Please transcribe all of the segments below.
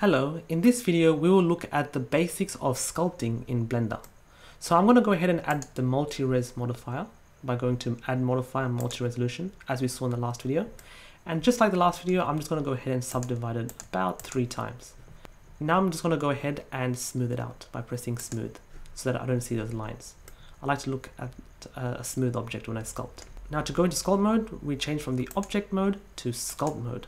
Hello, in this video we will look at the basics of sculpting in Blender. So I'm going to go ahead and add the multi-res modifier by going to add modifier multi-resolution as we saw in the last video. And just like the last video, I'm just going to go ahead and subdivide it about three times. Now I'm just going to go ahead and smooth it out by pressing smooth so that I don't see those lines. I like to look at uh, a smooth object when I sculpt. Now to go into sculpt mode, we change from the object mode to sculpt mode.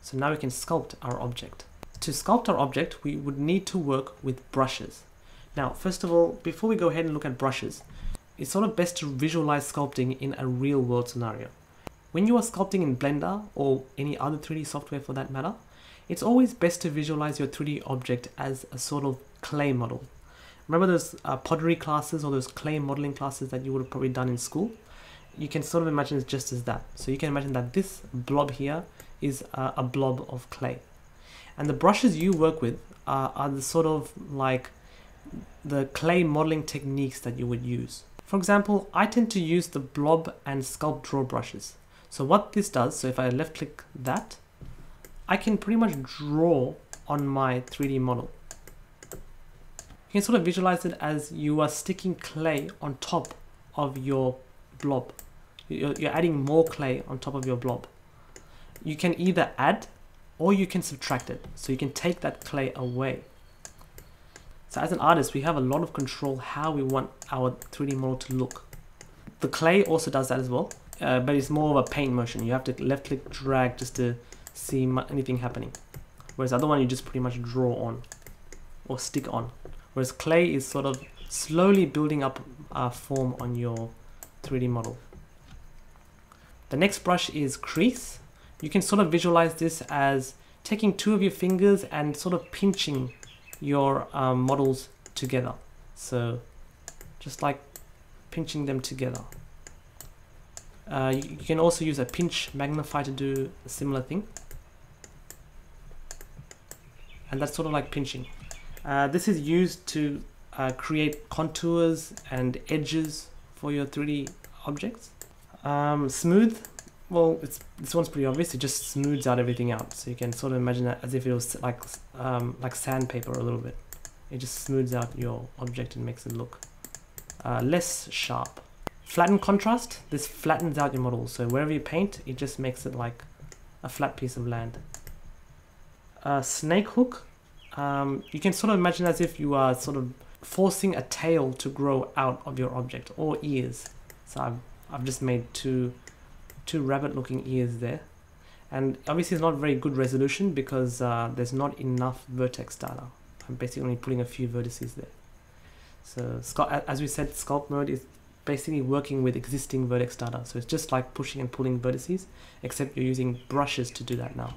So now we can sculpt our object. To sculpt our object, we would need to work with brushes. Now, first of all, before we go ahead and look at brushes, it's sort of best to visualize sculpting in a real world scenario. When you are sculpting in Blender or any other 3D software for that matter, it's always best to visualize your 3D object as a sort of clay model. Remember those uh, pottery classes or those clay modeling classes that you would have probably done in school? You can sort of imagine it just as that. So you can imagine that this blob here is uh, a blob of clay. And the brushes you work with are, are the sort of like the clay modeling techniques that you would use. For example, I tend to use the blob and sculpt draw brushes. So what this does, so if I left click that, I can pretty much draw on my 3D model. You can sort of visualize it as you are sticking clay on top of your blob. You're, you're adding more clay on top of your blob. You can either add or you can subtract it. So you can take that clay away. So as an artist, we have a lot of control how we want our 3D model to look. The clay also does that as well, uh, but it's more of a paint motion. You have to left click drag just to see anything happening. Whereas the other one you just pretty much draw on or stick on. Whereas clay is sort of slowly building up a form on your 3D model. The next brush is crease. You can sort of visualize this as taking two of your fingers and sort of pinching your um, models together. So just like pinching them together. Uh, you, can also use a pinch magnify to do a similar thing. And that's sort of like pinching. Uh, this is used to uh, create contours and edges for your 3D objects. Um, smooth, well, it's, this one's pretty obvious. It just smooths out everything out. So you can sort of imagine that as if it was like, um, like sandpaper a little bit. It just smooths out your object and makes it look uh, less sharp. Flatten contrast, this flattens out your model. So wherever you paint, it just makes it like a flat piece of land. Uh, snake hook, um, you can sort of imagine as if you are sort of forcing a tail to grow out of your object or ears. So I've, I've just made two, two rabbit looking ears there. And obviously it's not very good resolution because uh, there's not enough vertex data. I'm basically only putting a few vertices there. So as we said, sculpt mode is basically working with existing vertex data. So it's just like pushing and pulling vertices, except you're using brushes to do that now.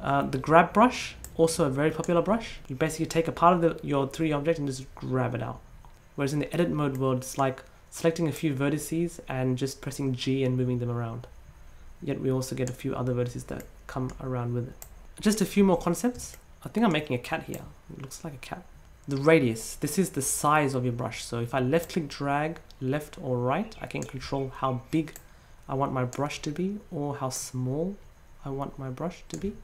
Uh, the grab brush also a very popular brush. You basically take a part of the, your 3D object and just grab it out. Whereas in the edit mode world, it's like selecting a few vertices and just pressing G and moving them around. Yet we also get a few other vertices that come around with it. Just a few more concepts. I think I'm making a cat here. It looks like a cat. The radius, this is the size of your brush. So if I left click drag left or right, I can control how big I want my brush to be or how small I want my brush to be.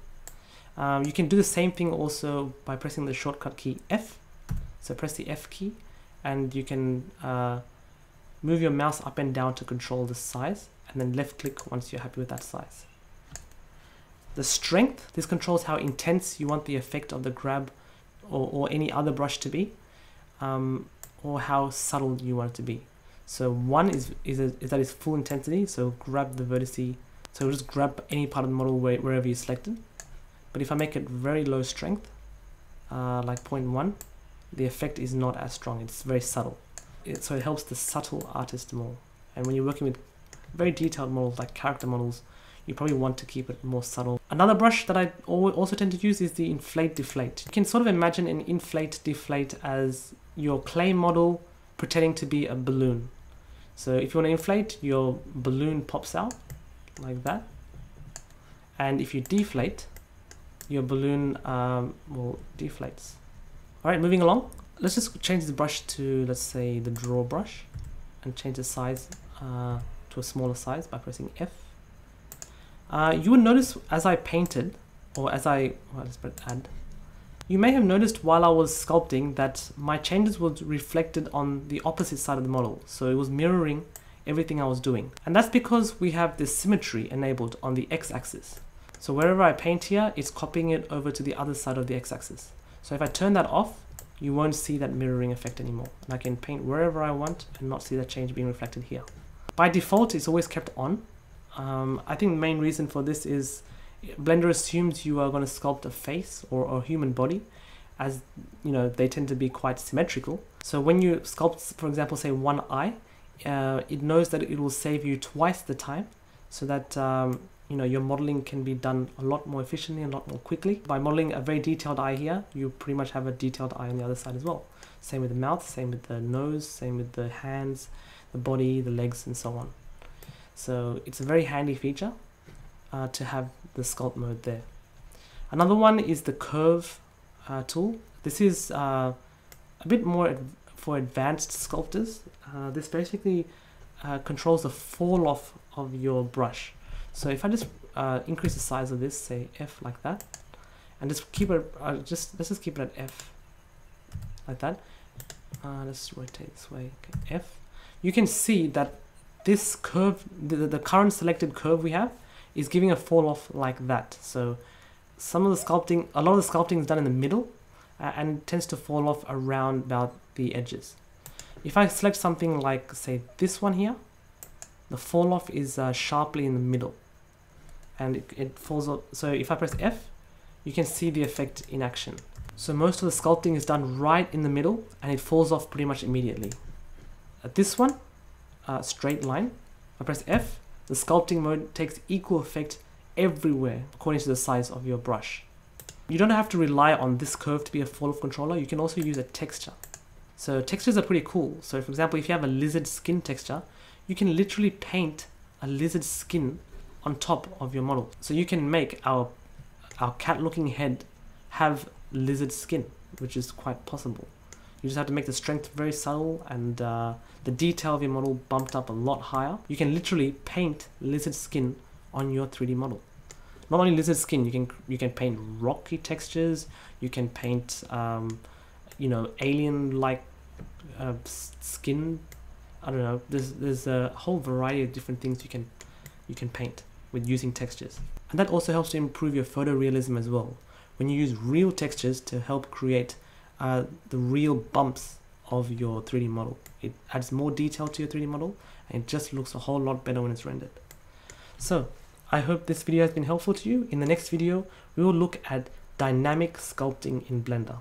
Um, you can do the same thing also by pressing the shortcut key F. So press the F key and you can uh, move your mouse up and down to control the size and then left click once you're happy with that size. The strength, this controls how intense you want the effect of the grab or, or any other brush to be um, or how subtle you want it to be. So one is, is, a, is that is full intensity, so grab the vertice, so just grab any part of the model where, wherever you selected. But if I make it very low strength, uh, like 0.1, the effect is not as strong. It's very subtle. It, so it helps the subtle artist more. And when you're working with very detailed models like character models, you probably want to keep it more subtle. Another brush that I also tend to use is the inflate deflate. You can sort of imagine an inflate deflate as your clay model pretending to be a balloon. So if you want to inflate, your balloon pops out like that. And if you deflate, your balloon um, deflates. All right, moving along. Let's just change the brush to, let's say, the draw brush and change the size uh, a smaller size by pressing F. Uh, you would notice as I painted, or as I, well, let's put add, You may have noticed while I was sculpting that my changes were reflected on the opposite side of the model. So it was mirroring everything I was doing. And that's because we have this symmetry enabled on the x-axis. So wherever I paint here, it's copying it over to the other side of the x-axis. So if I turn that off, you won't see that mirroring effect anymore. And I can paint wherever I want and not see that change being reflected here. By default, it's always kept on. Um, I think the main reason for this is Blender assumes you are going to sculpt a face or a human body as you know they tend to be quite symmetrical. So when you sculpt for example say one eye uh, it knows that it will save you twice the time so that um, you know your modeling can be done a lot more efficiently and a lot more quickly. By modeling a very detailed eye here you pretty much have a detailed eye on the other side as well same with the mouth same with the nose same with the hands the body the legs and so on. So it's a very handy feature uh, to have the sculpt mode there. Another one is the curve uh, tool. This is uh, a bit more ad for advanced sculptors. Uh, this basically uh, controls the fall off of your brush. So if I just uh, increase the size of this, say F like that, and just keep it, just let's just keep it at F, like that. Uh, let's rotate this way. Okay, F. You can see that this curve, the, the current selected curve we have, is giving a fall off like that. So some of the sculpting, a lot of the sculpting is done in the middle, uh, and tends to fall off around about the edges. If I select something like say this one here, the fall off is uh, sharply in the middle and it, it falls off. So if I press F, you can see the effect in action. So most of the sculpting is done right in the middle and it falls off pretty much immediately. At this one, uh, straight line, I press F, the sculpting mode takes equal effect everywhere according to the size of your brush. You don't have to rely on this curve to be a fall off controller, you can also use a texture. So textures are pretty cool. So for example, if you have a lizard skin texture, you can literally paint a lizard skin on top of your model. So you can make our, our cat looking head have lizard skin, which is quite possible. You just have to make the strength very subtle and uh, the detail of your model bumped up a lot higher. You can literally paint lizard skin on your 3D model. Not only lizard skin, you can you can paint rocky textures. You can paint, um, you know, alien-like uh, skin. I don't know. There's there's a whole variety of different things you can you can paint with using textures. And that also helps to improve your photorealism as well. When you use real textures to help create uh, the real bumps of your 3D model. It adds more detail to your 3D model and it just looks a whole lot better when it's rendered. So I hope this video has been helpful to you. In the next video, we will look at dynamic sculpting in Blender.